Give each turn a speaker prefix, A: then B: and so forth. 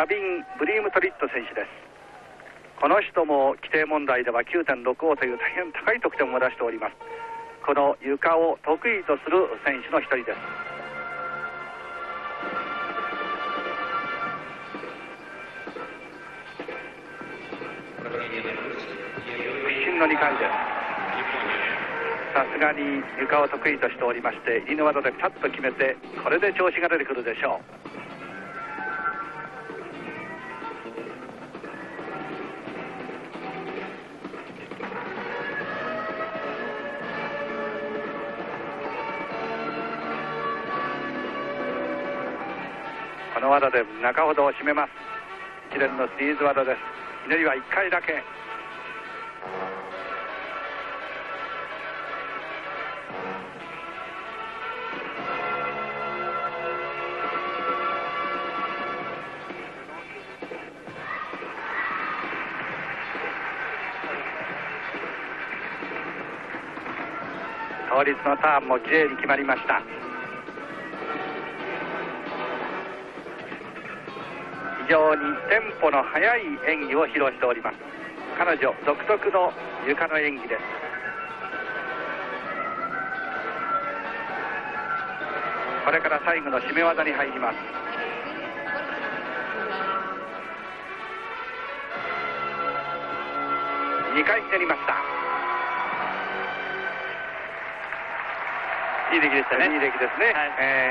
A: サビン・ブリームトリット選手です。この人も規定問題では9.65という大変高い得点を出しております。この床を得意とする選手の一人です。屈伸の2回ですさすがに床を得意としておりまして入りの技でピタッと決めてこれで調子が出てくるでしょう。この技で中ほどを締めます。一連のシリーズ技です。ひねりは1回だけ。倒立のターンもきれいに決まりました。常にテンポの速い演技を披露しております。彼女独特の床の演技です。これから最後の締め技に入ります。2回ひねりました。
B: いい出来でしたね。
A: いい出来ですね。
B: はい。
A: えー